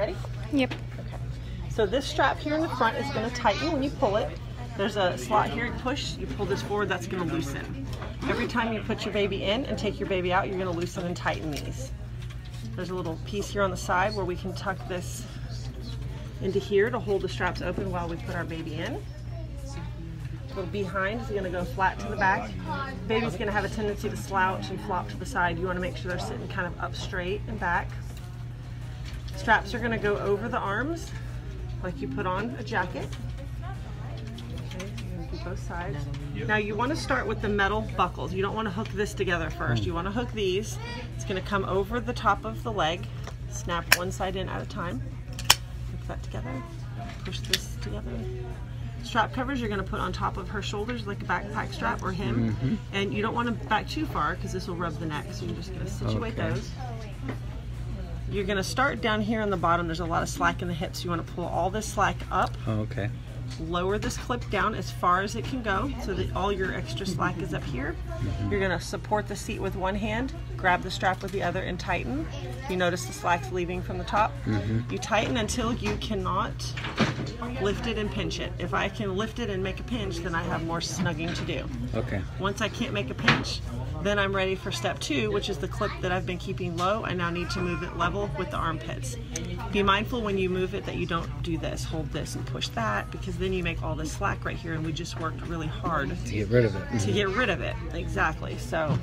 ready? Yep. Okay. So this strap here in the front is going to tighten when you pull it. There's a slot here, you push, you pull this forward, that's going to loosen. Every time you put your baby in and take your baby out, you're going to loosen and tighten these. There's a little piece here on the side where we can tuck this into here to hold the straps open while we put our baby in. The behind is going to go flat to the back. Baby's going to have a tendency to slouch and flop to the side. You want to make sure they're sitting kind of up straight and back. Straps are going to go over the arms like you put on a jacket. Okay, you're going to do both sides. Now you want to start with the metal buckles. You don't want to hook this together first. You want to hook these. It's going to come over the top of the leg. Snap one side in at a time. Hook that together. Push this together strap covers you're going to put on top of her shoulders like a backpack strap or him. Mhm. And you don't want to back too far because this will rub the neck. So you're just going to situate Okay. those. You're going to start down here on the bottom. There's a lot of slack in the hips. You want to pull all this slack up, Oh, okay. lower this clip down as far as it can go so that all your extra slack is up here. Mm-hmm. You're going to support the seat with one hand, grab the strap with the other and tighten. You notice the slack's leaving from the top. Mm-hmm. You tighten until you cannot lift it and pinch it. If I can lift it and make a pinch, then I have more snugging to do. Okay. Once I can't make a pinch, then I'm ready for step two, which is the clip that I've been keeping low. I now need to move it level with the armpits. Be mindful when you move it that you don't do this, hold this and push that, because then you make all this slack right here and we just worked really hard To get rid of it. to get rid of it. Exactly. So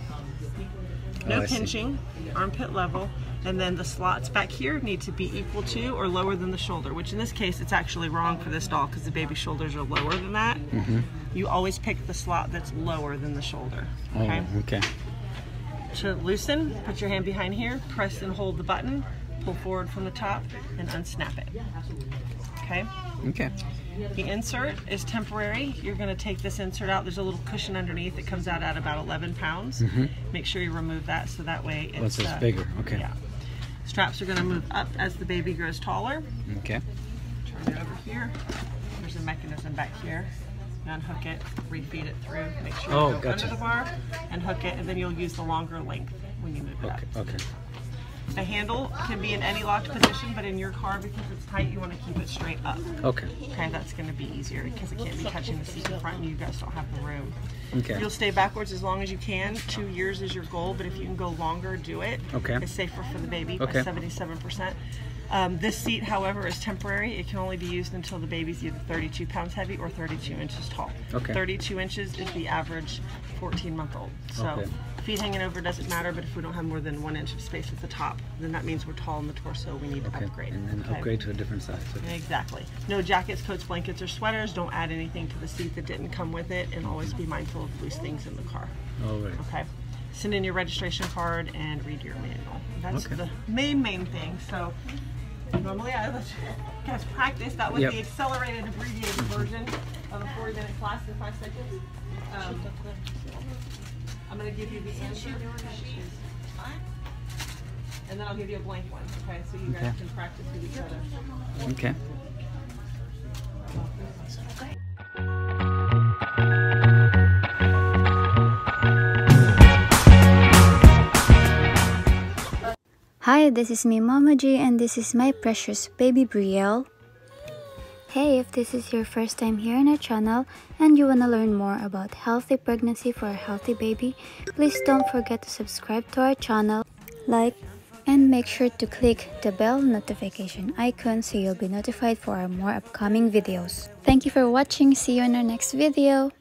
no Oh, pinching, armpit level, and then the slots back here need to be equal to or lower than the shoulder, which in this case it's actually wrong for this doll because the baby shoulders are lower than that. Mm-hmm. You always pick the slot that's lower than the shoulder. Okay. Oh, okay. To loosen, put your hand behind here, press and hold the button, pull forward from the top, and unsnap it. Okay. Okay. The insert is temporary. You're going to take this insert out. There's a little cushion underneath. It comes out at about 11 pounds. Make sure you remove that so that way it's, Once it's uh, bigger. Okay. Yeah. Straps are going to move up as the baby grows taller. Okay. Turn it over here. There's a mechanism back here. Unhook it, refeed it through. Make sure Oh, you go gotcha. under the bar and hook it, and then you'll use the longer length when you move it up. Okay. The handle can be in any locked position, but in your car, because it's tight, you want to keep it straight up. Okay. Okay, that's going to be easier because it can't be touching the seat in front and you guys don't have the room. Okay. You'll stay backwards as long as you can. Two years is your goal, but if you can go longer, do it. Okay. It's safer for the baby Okay. by 77%. Um, this seat, however, is temporary. It can only be used until the baby's either 32 pounds heavy or 32 inches tall. Okay. 32 inches is the average 14 month old. So Okay. feet hanging over doesn't matter, but if we don't have more than one inch of space at the top, then that means we're tall in the torso. We need to Okay. upgrade. And then okay? upgrade to a different size. Exactly. No jackets, coats, blankets, or sweaters. Don't add anything to the seat that didn't come with it, and always be mindful of loose things in the car. All right. Okay. Send in your registration card and read your manual. That's Okay. the main main thing. So normally I let you guys practice. That was Yep. the accelerated abbreviated version of a 40 minute class in five seconds. Um, I'm going to give you the answer sheet. And then I'll give you a blank one, okay? So you guys Okay. can practice with each other. Okay. Hi, this is me, Mama G, and this is my precious baby Brielle. Hey, if this is your first time here on our channel and you want to learn more about healthy pregnancy for a healthy baby, please don't forget to subscribe to our channel, like, and make sure to click the bell notification icon so you'll be notified for our more upcoming videos. Thank you for watching. See you in our next video.